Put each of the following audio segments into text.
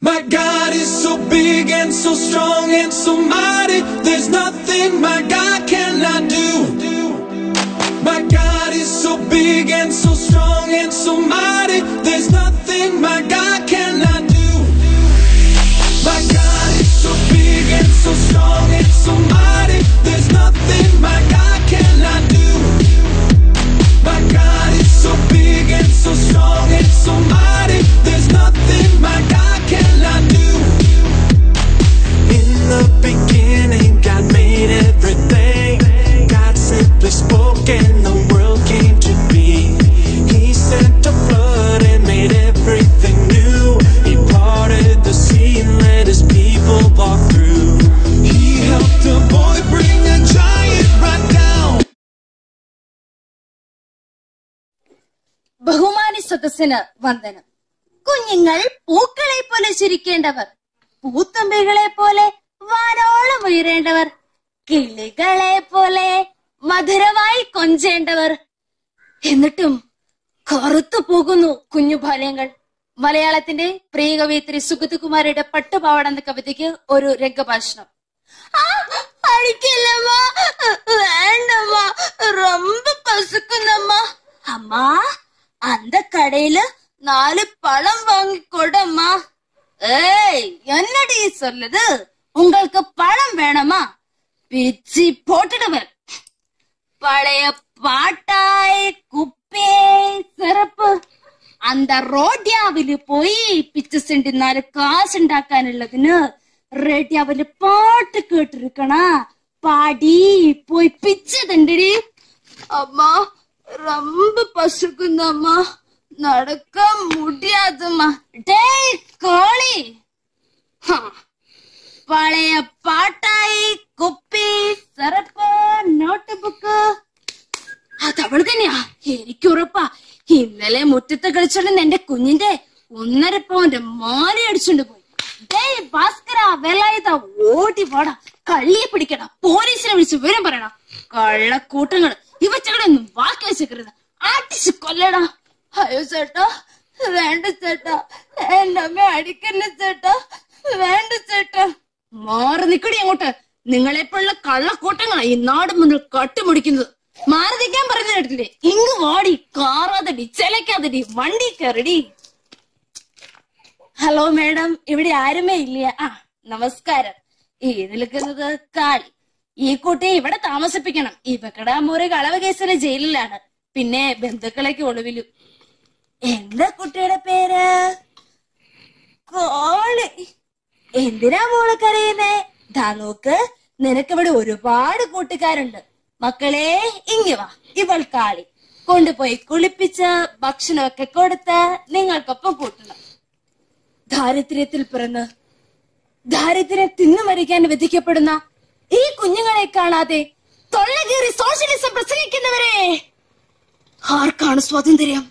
My God is so big and so strong and so mighty. There's nothing my God cannot do. My God is so big and so strong and so mighty. There's nothing my God cannot do. My God is so big and so strong സദസ്സിന് വന്ദനം കുഞ്ഞുങ്ങൾ പൂക്കളെ പോലെ ചിരിക്കേണ്ടവർ പൂത്തുമ്പികളെ പോലെ വാനോളം ഉയരേണ്ടവർ കിളികളെ പോലെ മധുരമായി കൊഞ്ചേണ്ടവർ എന്നിട്ടും കറുത്തു പോകുന്നു കുഞ്ഞു ബാല്യങ്ങൾ മലയാളത്തിന്റെ പ്രിയ കവയിത്രി സുഗതകുമാരിയുടെ പട്ടുപാവാട എന്ന കവിതയ്ക്ക് ഒരു രംഗഭാഷണം ആ, അടിക്കില്ലമ്മ വേണ്ടമ്മ ரொம்ப പസുക്കുന്നമ്മ അമ്മ அந்த கடையில நாலு பழம் வாங்கி கொடமா ஏய் என்னடி சொல்லுது? உங்களுக்கு பழம் வேணுமா? பிச்சு போட்டுடுவேன். பழைய பாட்டாய் குப்பே சிறப்பு அந்த റോഡിയാവില് പോയി പിച്ചസിന്റെ നാല് കാശുണ്ടാക്കാനുള്ളതിന് റേഡിയാവില് പാട്ട് കേട്ടിരിക്കണ പാടി പോയി പിച്ചതുണ്ടടി അമ്മ ரொம்ப பசுக்குந்தம்மா நடக்க முடியாதும்மா டேய் கோழி ஹ. പഴയ പാട്ടായി കുപ്പി സിറപ്പ് നോട്ട് ബുക്ക് അത് അവൾ തന്നെയാ എനിക്ക് ഉറപ്പാ ഇന്നലെ മുറ്റത്ത് കളിച്ചോണ്ട് എന്റെ കുഞ്ഞിന്റെ ഒന്നര പവന്റെ മാല അടിച്ചോണ്ട് പോയി ഡേയ് ഭാസ്കര വേലായുധ ഓടി വാടാ കള്ളിയെ പിടിക്കടാ പോലീസിനെ വിളിച്ച് വിവരം പറയടാ കള്ളക്കൂട്ടങ്ങള് ഇവച്ചകളൊന്നും വാക്കി വെച്ചേക്കരുത് ആട്ടിച്ച് കൊല്ലടാ. അയ്യോ ചേട്ടാ വേണ്ട ചേട്ടാ. എന്റെ അമ്മ ചേട്ടാ വേണ്ട ചേട്ടാ. മാറി നിക്കടി അങ്ങോട്ട്. നിങ്ങളെപ്പോഴുള്ള കള്ളക്കൂട്ടങ്ങളാ ഈ നാട് മുന്നിൽ കട്ടുമുടിക്കുന്നത്. മാറി നിൽക്കാൻ പറയുന്ന കേട്ടില്ലേ ഇങ്ങ് വാടി കാറാതടി ചെലക്കാതടി വണ്ടി കയറടി. ഹലോ മേഡം ഇവിടെ ആരുമേ ഇല്ല. ആ നമസ്കാരം. ഈ നിൽക്കുന്നത് കാളി ഈ കുട്ടിയെ ഇവിടെ താമസിപ്പിക്കണം. ഈ ബക്കടാമൂര് കളവ് കേസിലെ ജയിലിലാണ്. പിന്നെ ബന്ധുക്കളേക്ക് ഒളിവിലും. എന്താ കുട്ടിയുടെ പേര്? കോളി. എന്തിനാ മോളക്കറിയുന്നേ ദാ നോക്ക് നിനക്കിവിടെ ഒരുപാട് കൂട്ടുകാരുണ്ട്. മക്കളെ ഇങ്ങി വാ. ഇവൾ കാളി. കൊണ്ടുപോയി കുളിപ്പിച്ച് ഭക്ഷണമൊക്കെ കൊടുത്ത് നിങ്ങൾക്കൊപ്പം കൂട്ടണം. ദാരിദ്ര്യത്തിൽ പിറന്ന് ദാരിദ്ര്യം തിന്നു മരിക്കാൻ വിധിക്കപ്പെടുന്ന ഈ കുഞ്ഞുങ്ങളെ കാണാതെ തൊള്ളകേറി സോഷ്യലിസം പ്രസംഗിക്കുന്നവരെ ആർക്കാണ് സ്വാതന്ത്ര്യം?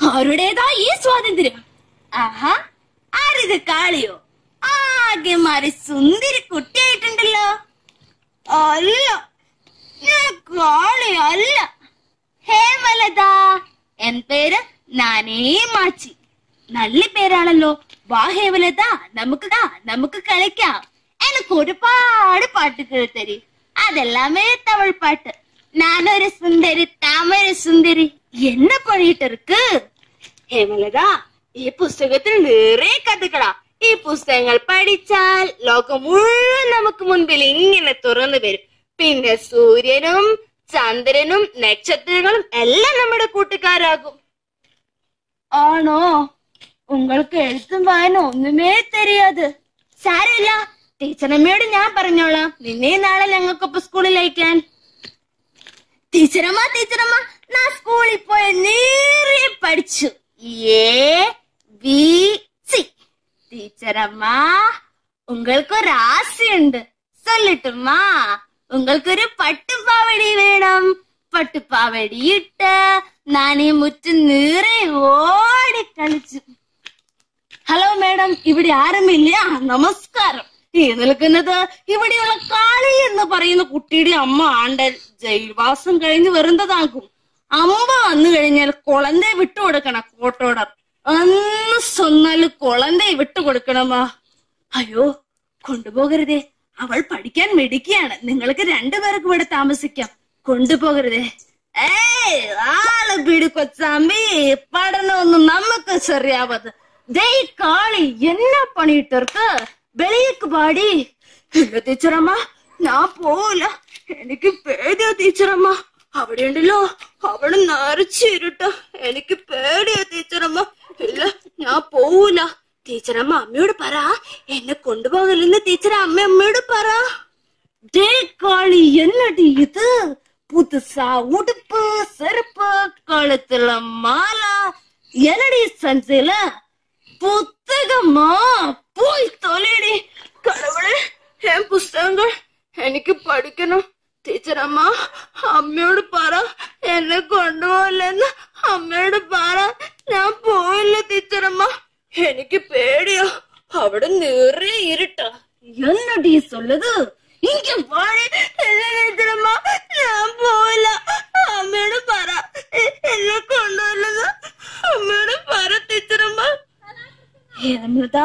ആരുടേതാ ഈ സ്വാതന്ത്ര്യം? ആഹാ ആരിത് കാളിയോ? ആകെ മാറി സുന്ദരി കുട്ടിയായിട്ടുണ്ടല്ലോ. അല്ല ഞാൻ കാളി അല്ല. ഹേമലത എൻ പേര് നാനേ മാച്ചി. നല്ല പേരാണല്ലോ. വാ ഹേമലത നമുക്ക് നമുക്ക് കളിക്കാം. എനിക്ക് ഒരുപാട് പാട്ട് കേൾത്തരി അതെല്ലാമേ തമിഴ് പാട്ട് നാനൊരു സുന്ദരി താമര സുന്ദരി என்ன பண்ணிட்டு இருக்கு ഹേമലത ഈ പുസ്തകത്തിൽ നിറയെ കഥകളാ ഈ പുസ്തകങ്ങൾ പഠിച്ചാൽ ലോകം മുഴുവൻ നമുക്ക് മുൻപിൽ ഇങ്ങനെ തുറന്നു വരും പിന്നെ സൂര്യനും ചന്ദ്രനും നക്ഷത്രങ്ങളും എല്ലാം നമ്മുടെ കൂട്ടുകാരാകും ആണോ ഉങ്ങൾക്ക് എഴുത്തും വായന ഒന്നുമേ தெரியாது സാരമില്ല ടീച്ചറമ്മയോട് ഞാൻ പറഞ്ഞോളാം. നിന്നെ നാളെ ഞങ്ങൾക്കൊപ്പം സ്കൂളിൽ അയക്കാൻ. ടീച്ചറമ്മ ടീച്ചറമ്മ നാ സ്കൂളിൽ പോയി നേരെ പഠിച്ചു. ടീച്ചറമ്മ ഉങ്ങൾക്കൊരു ആശയുണ്ട് സൊല്ലിട്ടുമ്മാ ഉങ്ങൾക്കൊരു പട്ടുപാവടി വേണം. പട്ടുപാവടി ഇട്ട് ഈ മുറ്റം നീറെ ഓടി കളിച്ചു. ഹലോ മേഡം ഇവിടെ ആരുമില്ല. നമസ്കാരം. ഈ നിൽക്കുന്നത് ഇവിടെയുള്ള കാളി എന്ന് പറയുന്ന കുട്ടിയുടെ അമ്മ ആണ്ട ജയിൽവാസം കഴിഞ്ഞ് വെറുതാകും അമ്മ വന്നു കഴിഞ്ഞാൽ കുളന്തെ വിട്ടുകൊടുക്കണം കോട്ടോടർ അന്ന് സ്വന്നാൽ കൊളന്തെ വിട്ടു കൊടുക്കണമാ. അയ്യോ കൊണ്ടുപോകരുതേ. അവൾ പഠിക്കാൻ മിടിക്കുകയാണ് നിങ്ങൾക്ക് രണ്ടുപേർക്കും ഇവിടെ താമസിക്കാം. കൊണ്ടുപോകരുതേ. ഏയ് ആൾ പിടി കൊച്ചാമ്പി പഠനമൊന്നും നമുക്ക് ചെറിയാവത് ദേ കാളി എന്നാ പണിയിട്ട് ಬೆಳೆಯಕ್ಕೆ ಬಾಡಿ ಇಲ್ಲ ടീച്ചറമ്മ നാ പോവില്ല എനിക്ക് പേടിയാ ടീച്ചറമ്മ അവിടെ ഉണ്ടല്ലോ അവിടെ നിറച്ചിരുട്ടോ എനിക്ക് പേടിയാ ടീച്ചറമ്മ ഇല്ല ഞാൻ പോവൂല ടീച്ചറമ്മ അമ്മയോട് പറ എന്നെ കൊണ്ടുപോകലെന്ന് ടീച്ചർ അമ്മ അമ്മയോട് പറ டே காளி என்னடி இது புதுசா உடுப்பு செருப்பு கழுத்துல மாலா என்னடி சஞ்சல புத்தகமா പോയി തൊലടി കടവളെ ഞാൻ പുസ്തകങ്ങൾ എനിക്ക് പഠിക്കണം. ടീച്ചറമ്മ അമ്മയോട് പറ എന്നെ കൊണ്ടുപോകില്ലെന്ന് അമ്മയോട് പറ. ഞാൻ പോയില്ല ടീച്ചറമ്മ. എനിക്ക് പേടിയോ. അവിടെ നിറയെ ഇരുട്ടാ. എന്നടി സൊല്ലത് ഇങ്ങ പാടി ടീച്ചറമ്മ ഞാൻ പോയില്ല അമ്മയോട് പറ എ- എന്നെ കൊണ്ടുപോയില്ലെന്ന് അമ്മയോട് പറ ടീച്ചറമ്മ ഹേമലത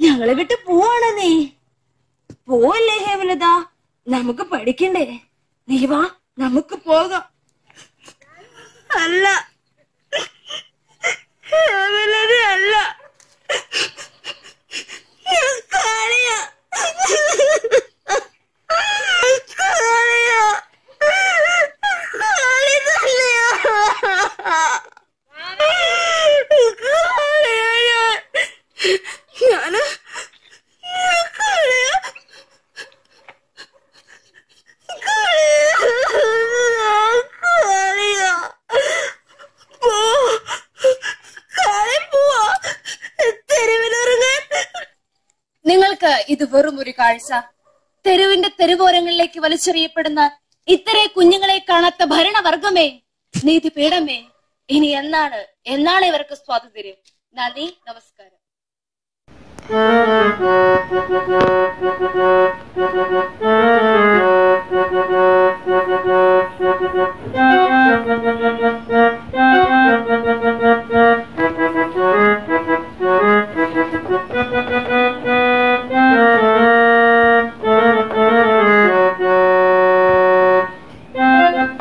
ഞങ്ങളെ വിട്ട് പോവാണ് നീ പോവല്ലേ ഹേമലത? നമുക്ക് പഠിക്കണ്ടേ? നീ വാ നമുക്ക് പോകാം. അല്ല. ഹേമലത അല്ല. കാളിയാ. കാളി തന്നെയാ. കാളിയാ ഞാൻ. ഞാൻ ഞാൻ കാളിയാ. കാളിയാ. പോ. കാളി പോവാ. തെരുവിലിറങ്ങാൻ ഇത് വെറും ഒരു കാഴ്ച. തെരുവിന്റെ തെരുവോരങ്ങളിലേക്ക് വലിച്ചെറിയപ്പെടുന്ന ഇത്തരെ കുഞ്ഞുങ്ങളെ കാണാത്ത ഭരണവർഗമേ നീതിപീഠമേ ഇനി എന്നാണ് എന്നാണ് ഇവർക്ക് സ്വാതന്ത്ര്യം? നന്ദി നമസ്കാരം.